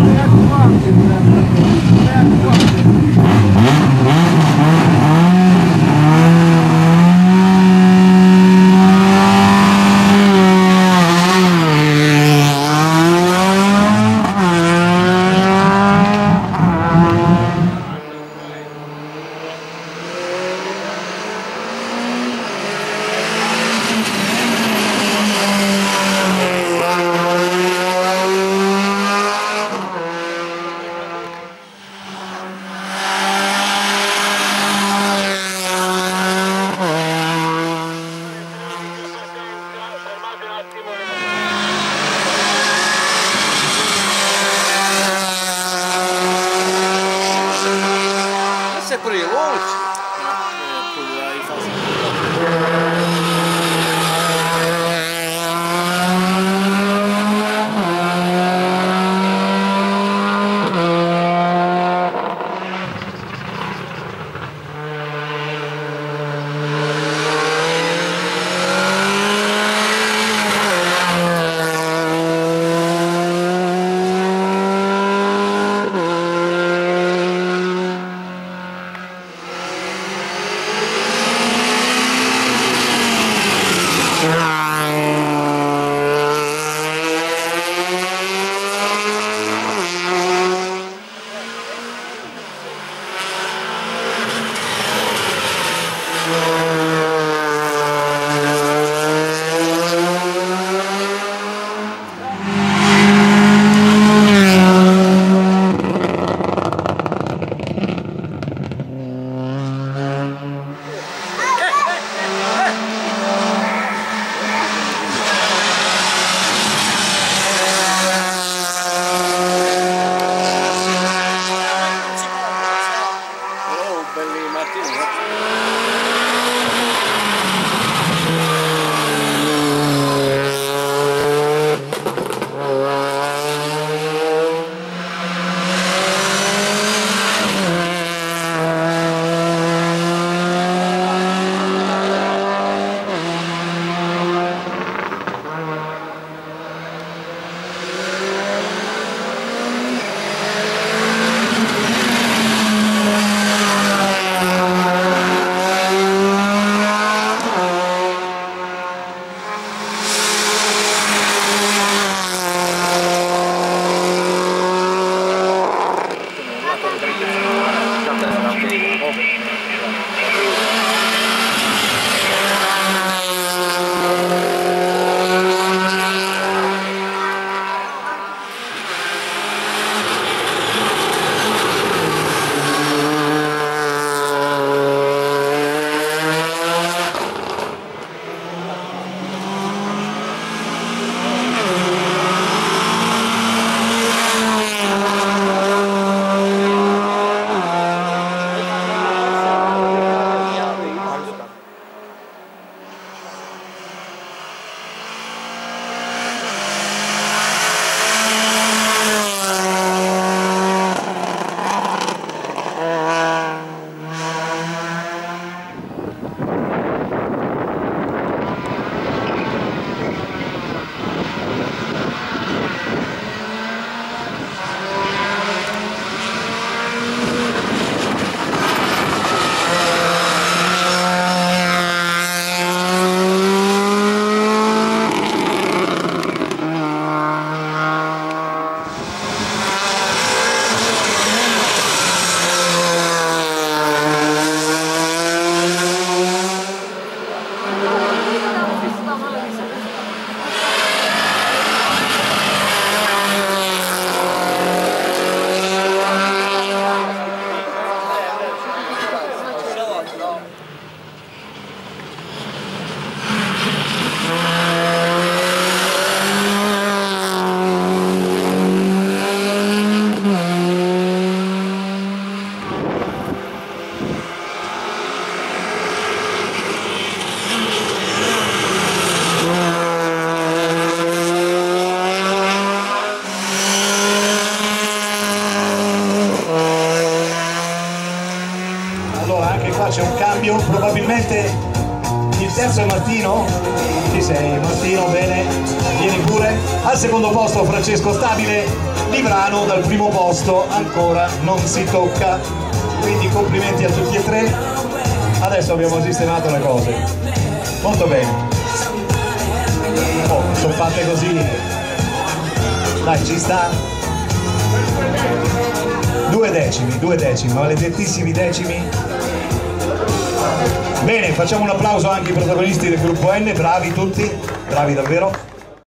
Thank you. Baltimore. картину. C'è un cambio, probabilmente il terzo è Martino, ci sei Martino, bene, vieni pure. Al secondo posto Francesco Stabile, Livrano dal primo posto ancora non si tocca, quindi complimenti a tutti e tre. Adesso abbiamo sistemato le cose, molto bene. Oh, sono fatte così, dai ci sta. Due decimi, due decimi, maledettissimi decimi. Bene, facciamo un applauso anche ai protagonisti del gruppo N, bravi tutti, bravi davvero.